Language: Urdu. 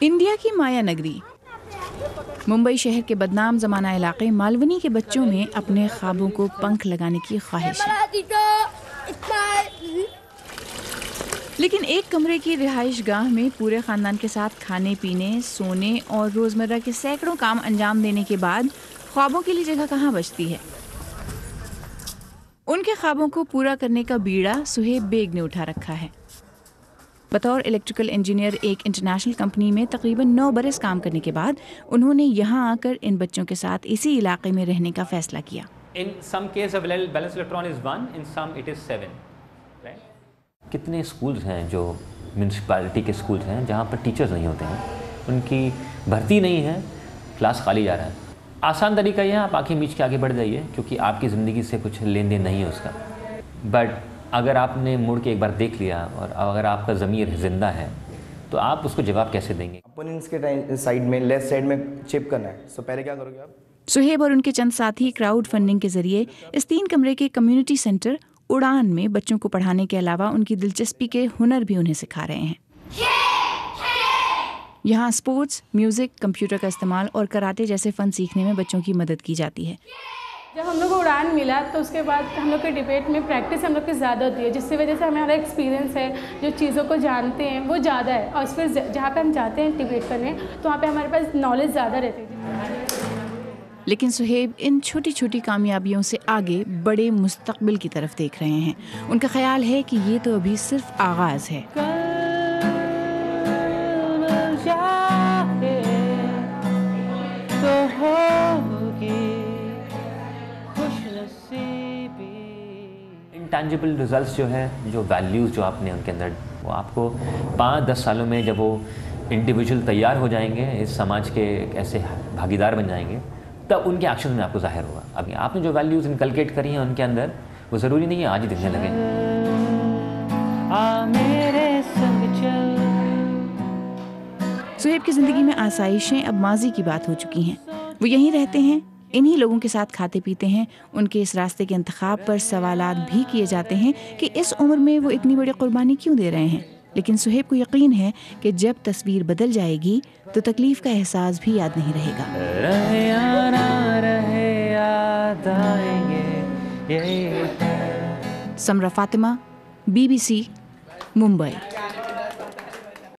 انڈیا کی مایا نگری۔ ممبئی شہر کے بدنام زمانہ علاقے مالونی کے بچوں میں اپنے خوابوں کو پنکھ لگانے کی خواہش۔ ہے لیکن ایک کمرے کی رہائش گاہ میں پورے خاندان کے ساتھ کھانے پینے، سونے اور روزمرہ کے سینکڑوں کام انجام دینے کے بعد خوابوں کے لیے جگہ کہاں بچتی ہے؟ ان کے خوابوں کو پورا کرنے کا بیڑا سہیب بیگ نے اٹھا رکھا ہے۔ بطور الیکٹریکل انجینئر ایک انٹرنیشنل کمپنی میں تقریباً نو برس کام کرنے کے بعد انہوں نے یہاں آ کر ان بچوں کے ساتھ اسی علاقے میں رہنے کا فیصلہ کیا۔ کتنے اسکولز ہیں جو میونسپلٹی کے اسکولز ہیں جہاں پر ٹیچرز نہیں ہوتے ہیں؟ ان کی بھرتی نہیں ہے کلاس خالی جا رہا ہے۔ آسان طریقہ یہ ہے آپ آنکھیں میچ کے آگے بڑھ جائیے کیونکہ آپ کی زندگی سے کچھ لین دین نہیں ہے اس کا۔ بٹ اگر آپ نے مڑ کے ایک بار دیکھ لیا اور اگر آپ کا ضمیر زندہ ہے تو آپ اس کو جواب کیسے دیں گے؟ اپوننٹس کے سائڈ میں لیفٹ سائڈ میں چپ کرنا ہے۔ سو پہلے کیا کرو گے آپ؟ سہیب اور ان کے چند ساتھی کراؤڈ فنڈنگ کے ذریعے اس تین کمرے کے کمیونٹی سینٹر اڑان میں بچوں کو پڑھانے کے علاوہ ان کی دلچسپی کے ہنر بھی انہیں سکھا رہے ہیں۔ یہاں اسپورٹس میوزک کمپیوٹر کا استعمال اور کراٹے جیسے فن سیکھنے میں بچوں کی مدد کی جاتی ہے۔ جب ہم لوگ کو اڑان ملا تو اس کے بعد ہم لوگ کے ڈبیٹ میں پریکٹس ہم لوگ کی زیادہ ہوتی ہے جس کی وجہ سے ہمارا ایکسپیرینس ہے جو چیزوں کو جانتے ہیں وہ زیادہ ہے۔ اور پھر جہاں پہ ہم جاتے ہیں ڈبیٹ کرنے تو وہاں پہ ہمارے پاس نالج زیادہ رہتی ہے۔ لیکن سہیب ان چھوٹی چھوٹی کامیابیوں سے آگے بڑے مستقبل کی طرف دیکھ رہے ہیں۔ ان کا خیال ہے کہ یہ تو ابھی صرف آغاز ہے۔ انٹینجیبل ریزلٹس جو ہے جو ویلیوز جو آپ نے ان کے اندر وہ آپ کو پانچ دس سالوں میں جب وہ انڈیویجول تیار ہو جائیں گے اس سماج کے ایسے بھاگیدار بن جائیں گے تب ان کے ایکشن میں آپ کو ظاہر ہوگا۔ ابھی آپ نے جو ویلیوز انکلکیٹ کری ہیں ان کے اندر وہ ضروری نہیں ہے آج ہی دکھنے لگے سہیب کی زندگی میں آسائشیں اب ماضی کی بات ہو چکی ہیں۔ وہ یہیں رہتے ہیں؟ انہی لوگوں کے ساتھ کھاتے پیتے ہیں۔ ان کے اس راستے کے انتخاب پر سوالات بھی کیے جاتے ہیں کہ اس عمر میں وہ اتنی بڑی قربانی کیوں دے رہے ہیں۔ لیکن سہیب کو یقین ہے کہ جب تصویر بدل جائے گی تو تکلیف کا احساس بھی یاد نہیں رہے گا۔ Samra Fatima B B C Mumbai.